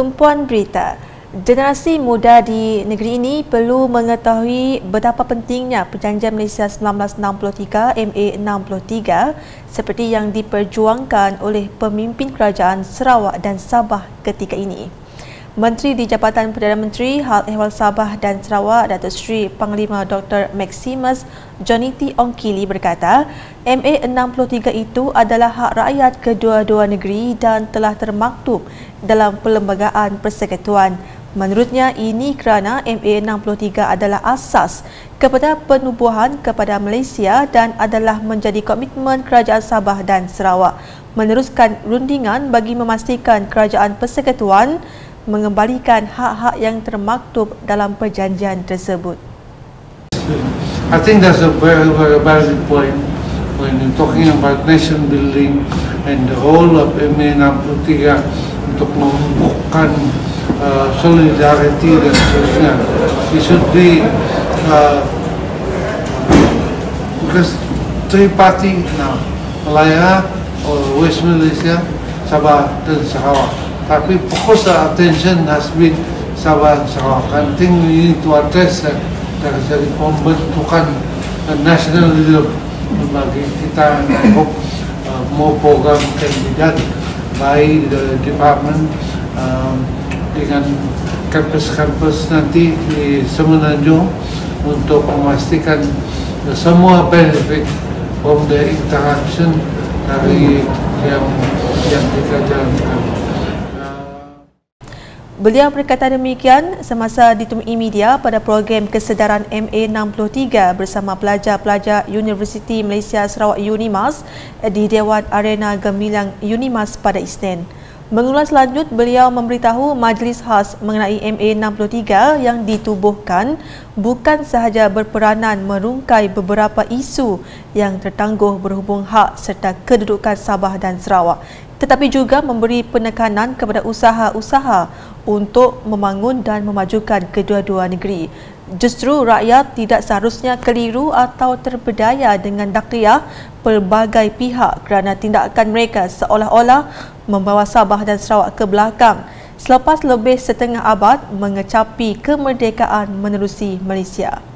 tumpuan berita. Generasi muda di negeri ini perlu mengetahui betapa pentingnya Perjanjian Malaysia 1963 MA63 seperti yang diperjuangkan oleh pemimpin kerajaan Sarawak dan Sabah ketika ini. Menteri di Jabatan Perdana Menteri Hal Ehwal Sabah dan Sarawak Datuk Seri Panglima Dr. Maximus Jonity Ongkili berkata, MA63 itu adalah hak rakyat kedua-dua negeri dan telah termaktub dalam Perlembagaan Persekutuan. Menurutnya ini kerana MA63 adalah asas kepada penubuhan kepada Malaysia dan adalah menjadi komitmen Kerajaan Sabah dan Sarawak meneruskan rundingan bagi memastikan Kerajaan Persekutuan mengembalikan hak-hak yang termaktub dalam perjanjian tersebut. I think that's a very, very valid point when you're talking about nation building and the role of MA 63 untuk membukukan uh, solidarity dan seterusnya. It should be uh, because three party now, Malaya, or West Malaysia, Sabah dan Sarawak tapi fokus attention has been Sabah Sarawak. I think we need to address that dari segi pembentukan nasionalisme bagi kita hope uh, more program can be done by the department um, dengan kampus-kampus nanti di Semenanjung untuk memastikan semua benefit from the interaction dari yang yang kita jalankan. Beliau berkata demikian semasa ditemui media pada program kesedaran MA63 bersama pelajar-pelajar Universiti Malaysia Sarawak UNIMAS di Dewan Arena Gemilang UNIMAS pada Isnin. Mengulas lanjut, beliau memberitahu majlis khas mengenai MA63 yang ditubuhkan bukan sahaja berperanan merungkai beberapa isu yang tertangguh berhubung hak serta kedudukan Sabah dan Sarawak tetapi juga memberi penekanan kepada usaha-usaha untuk membangun dan memajukan kedua-dua negeri. Justru rakyat tidak seharusnya keliru atau terpedaya dengan dakwah pelbagai pihak kerana tindakan mereka seolah-olah membawa Sabah dan Sarawak ke belakang selepas lebih setengah abad mengecapi kemerdekaan menerusi Malaysia.